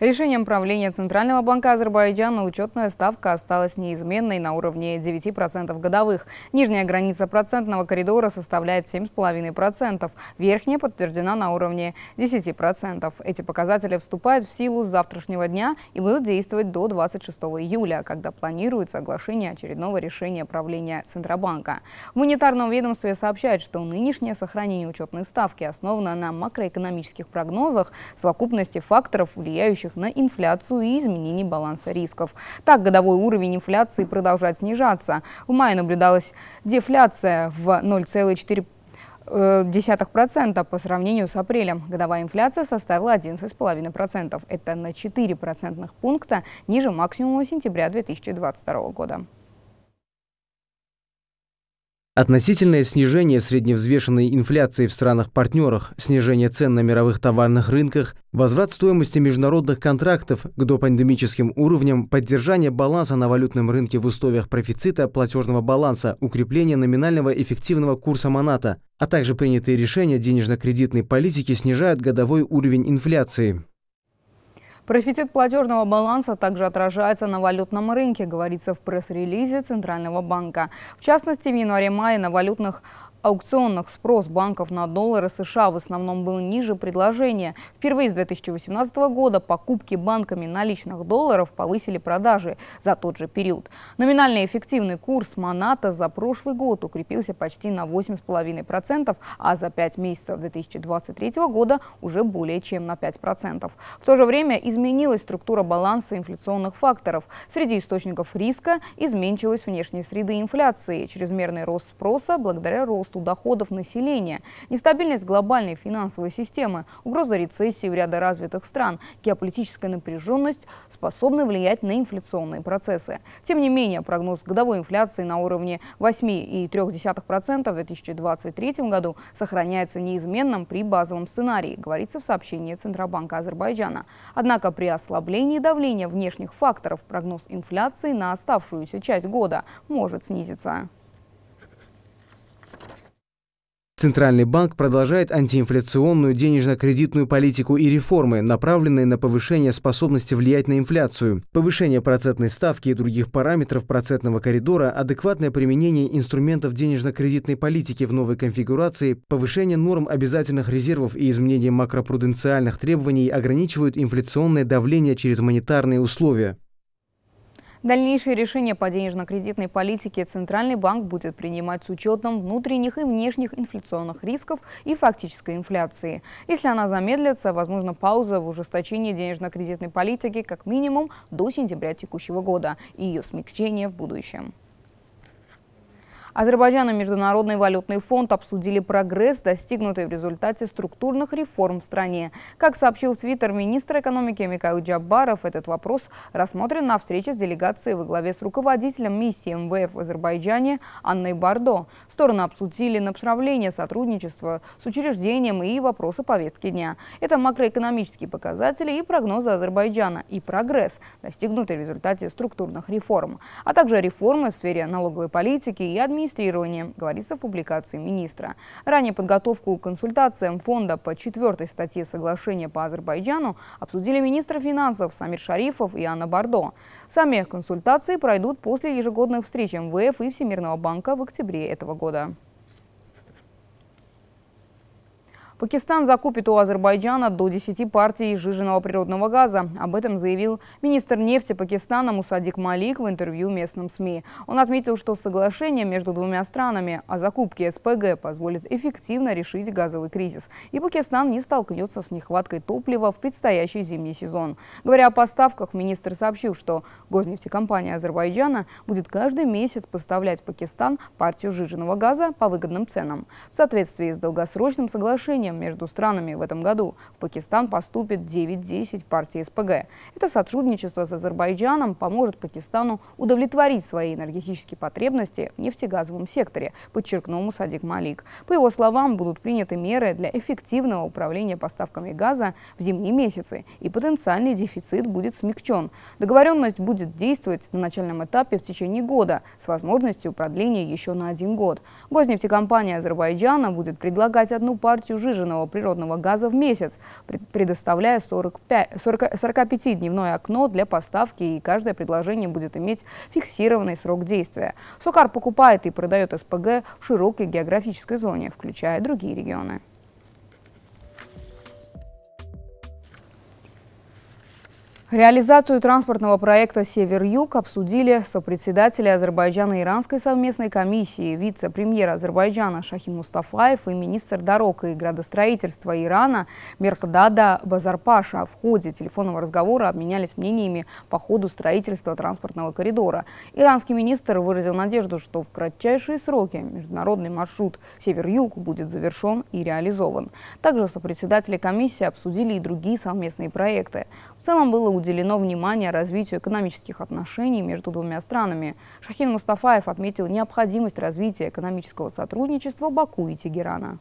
Решением правления Центрального банка Азербайджана учетная ставка осталась неизменной на уровне 9% годовых. Нижняя граница процентного коридора составляет 7,5%. Верхняя подтверждена на уровне 10%. Эти показатели вступают в силу с завтрашнего дня и будут действовать до 26 июля, когда планируется оглашение очередного решения правления Центробанка. В монетарном ведомстве сообщают, что нынешнее сохранение учетной ставки основано на макроэкономических прогнозах совокупности факторов, влияющих влияющих на инфляцию и изменение баланса рисков. Так, годовой уровень инфляции продолжает снижаться. В мае наблюдалась дефляция в 0,4% по сравнению с апрелем. Годовая инфляция составила 11,5%. Это на 4 процентных пункта ниже максимума сентября 2022 года. Относительное снижение средневзвешенной инфляции в странах-партнерах, снижение цен на мировых товарных рынках, возврат стоимости международных контрактов к допандемическим уровням, поддержание баланса на валютном рынке в условиях профицита платежного баланса, укрепление номинального эффективного курса Моната, а также принятые решения денежно-кредитной политики снижают годовой уровень инфляции. Профицит платежного баланса также отражается на валютном рынке, говорится в пресс-релизе Центрального банка. В частности, в январе-мае на валютных аукционных спрос банков на доллары США в основном был ниже предложения. Впервые с 2018 года покупки банками наличных долларов повысили продажи за тот же период. Номинальный эффективный курс Моната за прошлый год укрепился почти на 8,5%, а за 5 месяцев 2023 года уже более чем на 5%. В то же время изменилась структура баланса инфляционных факторов. Среди источников риска изменчивость внешней среды инфляции, чрезмерный рост спроса благодаря росту росту доходов населения, нестабильность глобальной финансовой системы, угроза рецессии в ряде развитых стран, геополитическая напряженность способны влиять на инфляционные процессы. Тем не менее, прогноз годовой инфляции на уровне 8,3% в 2023 году сохраняется неизменным при базовом сценарии, говорится в сообщении Центробанка Азербайджана. Однако при ослаблении давления внешних факторов прогноз инфляции на оставшуюся часть года может снизиться. Центральный банк продолжает антиинфляционную денежно-кредитную политику и реформы, направленные на повышение способности влиять на инфляцию, повышение процентной ставки и других параметров процентного коридора, адекватное применение инструментов денежно-кредитной политики в новой конфигурации, повышение норм обязательных резервов и изменение макропруденциальных требований ограничивают инфляционное давление через монетарные условия. Дальнейшие решения по денежно-кредитной политике Центральный банк будет принимать с учетом внутренних и внешних инфляционных рисков и фактической инфляции. Если она замедлится, возможно пауза в ужесточении денежно-кредитной политики как минимум до сентября текущего года и ее смягчение в будущем. Азербайджан и Международный валютный фонд обсудили прогресс, достигнутый в результате структурных реформ в стране. Как сообщил в Твиттер министр экономики Микаил Джаббаров, этот вопрос рассмотрен на встрече с делегацией во главе с руководителем миссии МВФ в Азербайджане Анной Бардо. Стороны обсудили направление сотрудничества с учреждением и вопросы повестки дня. Это макроэкономические показатели и прогнозы Азербайджана и прогресс, достигнутый в результате структурных реформ, а также реформы в сфере налоговой политики и администрации администрирования, говорится в публикации министра. Ранее подготовку к консультациям фонда по четвертой статье соглашения по Азербайджану обсудили министры финансов Самир Шарифов и Анна Бардо. Сами консультации пройдут после ежегодных встреч МВФ и Всемирного банка в октябре этого года. Пакистан закупит у Азербайджана до 10 партий сжиженного природного газа. Об этом заявил министр нефти Пакистана Мусадик Малик в интервью местным СМИ. Он отметил, что соглашение между двумя странами о закупке СПГ позволит эффективно решить газовый кризис. И Пакистан не столкнется с нехваткой топлива в предстоящий зимний сезон. Говоря о поставках, министр сообщил, что госнефтекомпания Азербайджана будет каждый месяц поставлять в Пакистан партию сжиженного газа по выгодным ценам. В соответствии с долгосрочным соглашением соглашением между странами в этом году в Пакистан поступит 9-10 партий СПГ. Это сотрудничество с Азербайджаном поможет Пакистану удовлетворить свои энергетические потребности в нефтегазовом секторе, подчеркнул Мусадик Малик. По его словам, будут приняты меры для эффективного управления поставками газа в зимние месяцы, и потенциальный дефицит будет смягчен. Договоренность будет действовать на начальном этапе в течение года с возможностью продления еще на один год. Госнефтекомпания Азербайджана будет предлагать одну партию жижи сжиженного природного газа в месяц, предоставляя 45-дневное окно для поставки, и каждое предложение будет иметь фиксированный срок действия. Сокар покупает и продает СПГ в широкой географической зоне, включая другие регионы. Реализацию транспортного проекта «Север-Юг» обсудили сопредседатели Азербайджана-Иранской совместной комиссии, вице-премьер Азербайджана Шахин Мустафаев и министр дорог и градостроительства Ирана Мерхдада Базарпаша. В ходе телефонного разговора обменялись мнениями по ходу строительства транспортного коридора. Иранский министр выразил надежду, что в кратчайшие сроки международный маршрут «Север-Юг» будет завершен и реализован. Также сопредседатели комиссии обсудили и другие совместные проекты. В целом было уделено внимание развитию экономических отношений между двумя странами. Шахин Мустафаев отметил необходимость развития экономического сотрудничества Баку и Тегерана.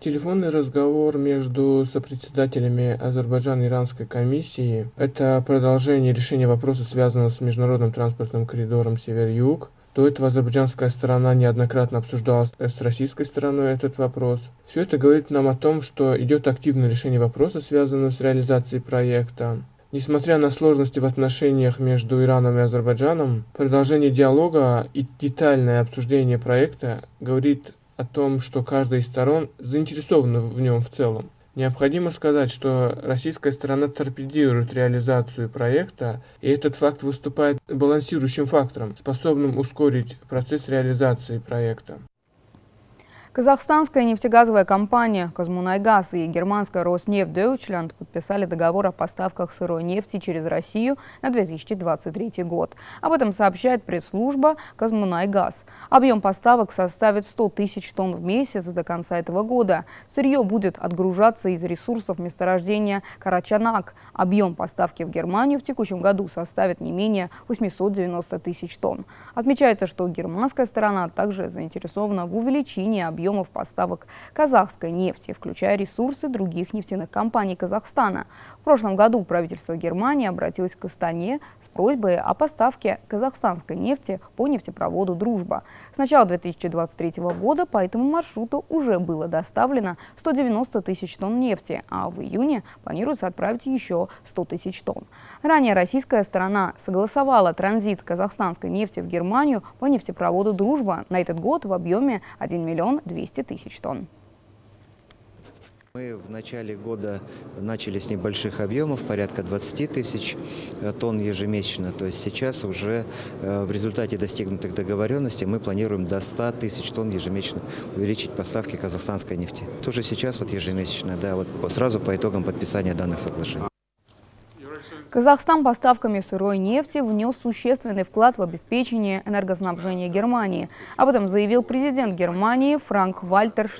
Телефонный разговор между сопредседателями Азербайджан-Иранской комиссии – это продолжение решения вопроса, связанного с международным транспортным коридором Север-Юг – до этого азербайджанская сторона неоднократно обсуждала с российской стороной этот вопрос. Все это говорит нам о том, что идет активное решение вопроса, связанного с реализацией проекта. Несмотря на сложности в отношениях между Ираном и Азербайджаном, продолжение диалога и детальное обсуждение проекта говорит о том, что каждая из сторон заинтересована в нем в целом. Необходимо сказать, что российская сторона торпедирует реализацию проекта, и этот факт выступает балансирующим фактором, способным ускорить процесс реализации проекта. Казахстанская нефтегазовая компания «Казмунайгаз» и германская «Роснефть Deutschland» подписали договор о поставках сырой нефти через Россию на 2023 год. Об этом сообщает пресс-служба «Казмунайгаз». Объем поставок составит 100 тысяч тонн в месяц до конца этого года. Сырье будет отгружаться из ресурсов месторождения Карачанак. Объем поставки в Германию в текущем году составит не менее 890 тысяч тонн. Отмечается, что германская сторона также заинтересована в увеличении объема объемов поставок казахской нефти, включая ресурсы других нефтяных компаний Казахстана. В прошлом году правительство Германии обратилось к Астане с просьбой о поставке казахстанской нефти по нефтепроводу «Дружба». С начала 2023 года по этому маршруту уже было доставлено 190 тысяч тонн нефти, а в июне планируется отправить еще 100 тысяч тонн. Ранее российская сторона согласовала транзит казахстанской нефти в Германию по нефтепроводу «Дружба» на этот год в объеме 1 миллион 200 тысяч тонн. Мы в начале года начали с небольших объемов, порядка 20 тысяч э, тонн ежемесячно. То есть сейчас уже э, в результате достигнутых договоренностей мы планируем до 100 тысяч тонн ежемесячно увеличить поставки казахстанской нефти. Тоже сейчас вот ежемесячно, да, вот сразу по итогам подписания данных соглашений. Казахстан поставками сырой нефти внес существенный вклад в обеспечение энергоснабжения Германии. Об этом заявил президент Германии Франк Вальтер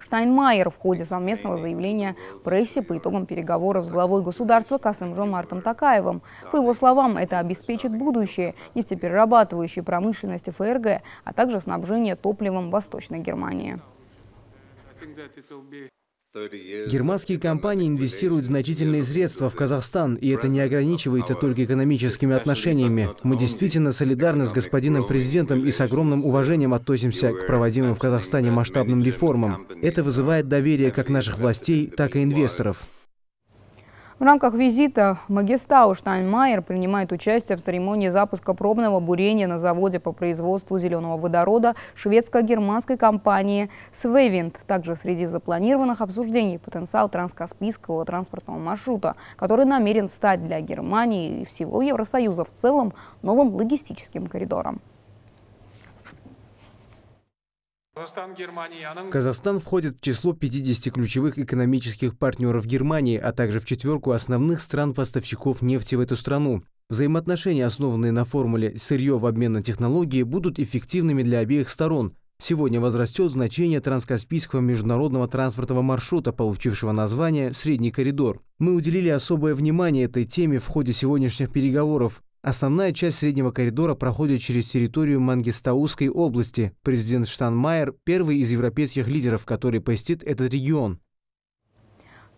Штайнмайер в ходе совместного заявления прессе по итогам переговоров с главой государства Касым Мартом Такаевым. По его словам, это обеспечит будущее нефтеперерабатывающей промышленности ФРГ, а также снабжение топливом Восточной Германии. Германские компании инвестируют значительные средства в Казахстан, и это не ограничивается только экономическими отношениями. Мы действительно солидарны с господином президентом и с огромным уважением относимся к проводимым в Казахстане масштабным реформам. Это вызывает доверие как наших властей, так и инвесторов. В рамках визита Магистау Штайнмайер принимает участие в церемонии запуска пробного бурения на заводе по производству зеленого водорода шведско-германской компании «Свейвинд». Также среди запланированных обсуждений потенциал транскаспийского транспортного маршрута, который намерен стать для Германии и всего Евросоюза в целом новым логистическим коридором. Казахстан входит в число 50 ключевых экономических партнеров Германии, а также в четверку основных стран-поставщиков нефти в эту страну. Взаимоотношения, основанные на формуле «сырье в обмен на технологии», будут эффективными для обеих сторон. Сегодня возрастет значение транскаспийского международного транспортного маршрута, получившего название «Средний коридор». Мы уделили особое внимание этой теме в ходе сегодняшних переговоров. Основная часть среднего коридора проходит через территорию Мангистаузской области. Президент Штанмайер – первый из европейских лидеров, который посетит этот регион.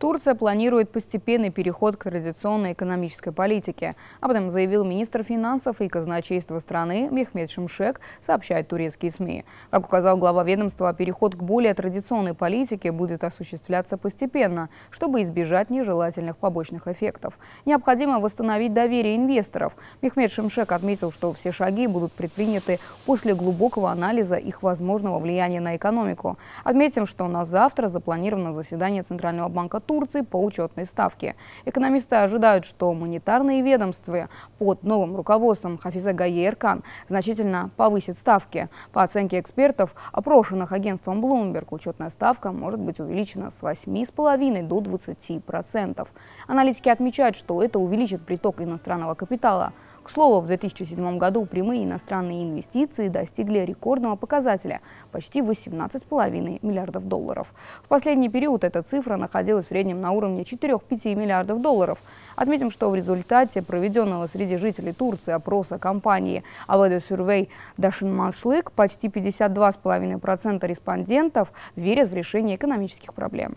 Турция планирует постепенный переход к традиционной экономической политике. Об этом заявил министр финансов и казначейства страны Мехмед Шимшек, сообщает турецкие СМИ. Как указал глава ведомства, переход к более традиционной политике будет осуществляться постепенно, чтобы избежать нежелательных побочных эффектов. Необходимо восстановить доверие инвесторов. Мехмед Шимшек отметил, что все шаги будут предприняты после глубокого анализа их возможного влияния на экономику. Отметим, что на завтра запланировано заседание Центрального банка Турции Турции по учетной ставке. Экономисты ожидают, что монетарные ведомства под новым руководством Хафиза Гае Эркан значительно повысит ставки. По оценке экспертов, опрошенных агентством Bloomberg, учетная ставка может быть увеличена с 8,5 до 20%. Аналитики отмечают, что это увеличит приток иностранного капитала – к слову, в 2007 году прямые иностранные инвестиции достигли рекордного показателя – почти 18,5 миллиардов долларов. В последний период эта цифра находилась в среднем на уровне 4-5 миллиардов долларов. Отметим, что в результате проведенного среди жителей Турции опроса компании Аведа Survey Дашин Машлык почти 52,5% респондентов верят в решение экономических проблем.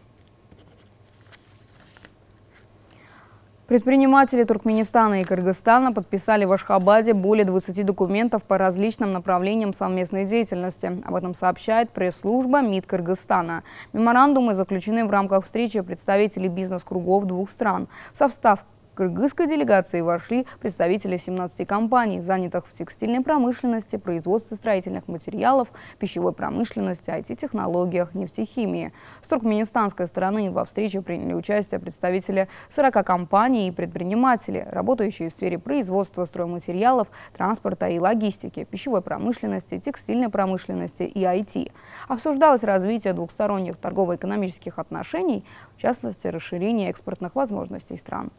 Предприниматели Туркменистана и Кыргызстана подписали в Ашхабаде более 20 документов по различным направлениям совместной деятельности. Об этом сообщает пресс-служба МИД Кыргызстана. Меморандумы заключены в рамках встречи представителей бизнес-кругов двух стран. В состав кыргызской делегации вошли представители 17 компаний, занятых в текстильной промышленности, производстве строительных материалов, пищевой промышленности, IT-технологиях, нефтехимии. С туркменистанской стороны во встрече приняли участие представители 40 компаний и предприниматели, работающие в сфере производства стройматериалов, транспорта и логистики, пищевой промышленности, текстильной промышленности и IT. Обсуждалось развитие двухсторонних торгово-экономических отношений, в частности, расширение экспортных возможностей стран.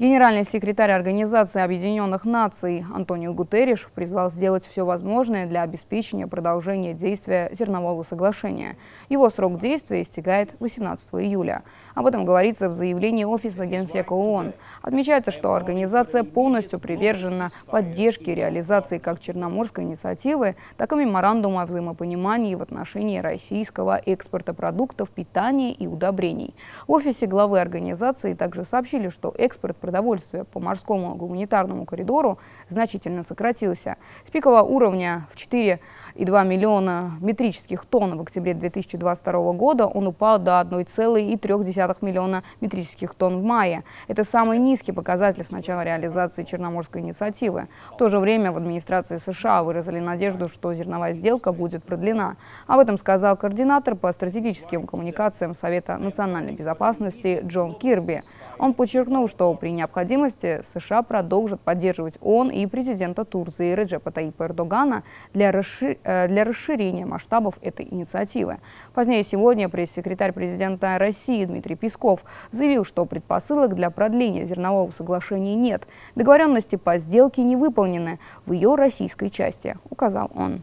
Генеральный секретарь Организации Объединенных Наций Антонио Гутерриш призвал сделать все возможное для обеспечения продолжения действия зернового соглашения. Его срок действия истекает 18 июля. Об этом говорится в заявлении Офиса Генсека ООН. Отмечается, что организация полностью привержена поддержке реализации как Черноморской инициативы, так и меморандума о взаимопонимании в отношении российского экспорта продуктов питания и удобрений. В офисе главы организации также сообщили, что экспорт продовольствия по морскому гуманитарному коридору значительно сократился. С пикового уровня в 4,2 миллиона метрических тонн в октябре 2022 года он упал до 1,3 миллиона метрических тонн в мае. Это самый низкий показатель с начала реализации Черноморской инициативы. В то же время в администрации США выразили надежду, что зерновая сделка будет продлена. Об этом сказал координатор по стратегическим коммуникациям Совета национальной безопасности Джон Кирби. Он подчеркнул, что при необходимости США продолжат поддерживать ООН и президента Турции Реджепа Таипа Эрдогана для, расшир... Э, для расширения масштабов этой инициативы. Позднее сегодня пресс-секретарь президента России Дмитрий Песков заявил, что предпосылок для продления зернового соглашения нет. Договоренности по сделке не выполнены в ее российской части, указал он. А, за, а,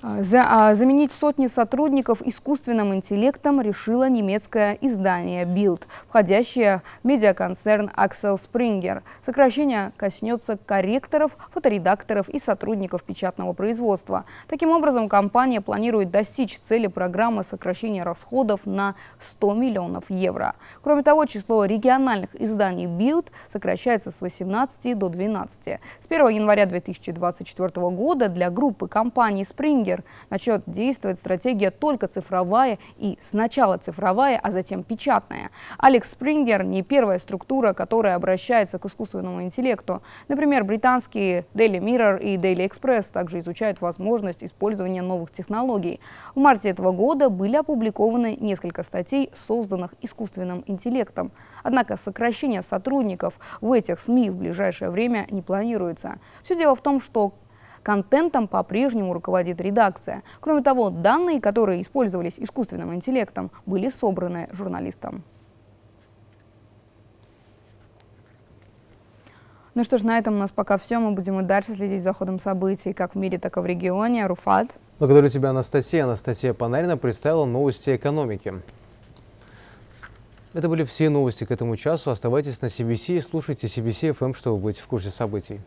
заменить сотни сотрудников искусственным интеллектом решило немецкое издание Bild, входящее в медиаконцерн Axel Springer. Сокращение коснется корректоров, фоторедакторов и сотрудников печатного производства. Таким образом, компания планирует достичь цели программы сокращения расходов на 100 миллионов евро. Кроме того, число региональных изданий Bild сокращается с 18 до 12. С 1 января 2024 года для группы компаний Springer Швейгер начнет действовать стратегия только цифровая и сначала цифровая, а затем печатная. Алекс Спрингер не первая структура, которая обращается к искусственному интеллекту. Например, британские Daily Mirror и Daily Express также изучают возможность использования новых технологий. В марте этого года были опубликованы несколько статей, созданных искусственным интеллектом. Однако сокращение сотрудников в этих СМИ в ближайшее время не планируется. Все дело в том, что Контентом по-прежнему руководит редакция. Кроме того, данные, которые использовались искусственным интеллектом, были собраны журналистом. Ну что ж, на этом у нас пока все. Мы будем и дальше следить за ходом событий как в мире, так и в регионе. Руфат. Благодарю тебя, Анастасия. Анастасия Панарина представила новости экономики. Это были все новости к этому часу. Оставайтесь на CBC и слушайте CBC FM, чтобы быть в курсе событий.